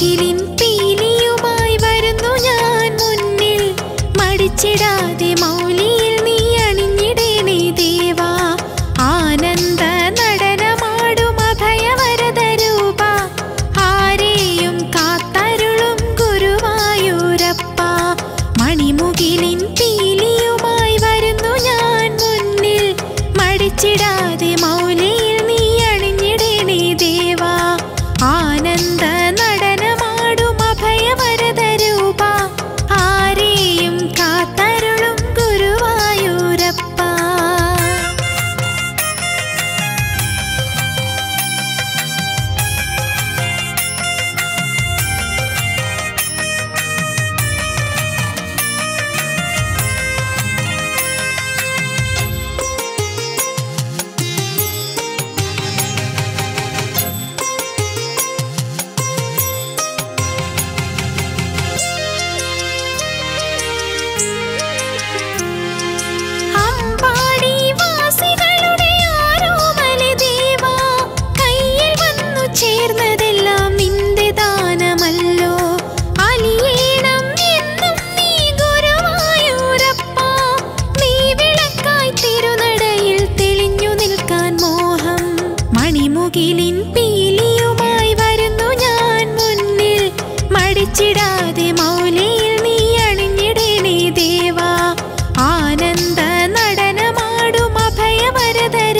മൂക്കിലിൻ പീലിയുമായി വരുന്നു ഞാൻ മുന്നിൽ. മടിച്ചിടാതെ മൗലിയിൽ നീ അണിഞ്ഞിടേണേ ദേവാ. ആനന്ദ നടനമാടും അഭയവരതരൂപ ആരെയും കാത്തരുളും ഗുരുവായൂരപ്പ. മണിമുകിലിൻ പീലിയുമായി വരുന്നു ഞാൻ മുന്നിൽ. മടിച്ചിടാതെ മൗലി ചിടാതെ മൗലിയിൽ നീ അണിഞ്ഞിടണേ ദേവാ. ആനന്ദ നടനമാടും അഭയവരതര.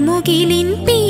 കരിമുകിലിൻ പീ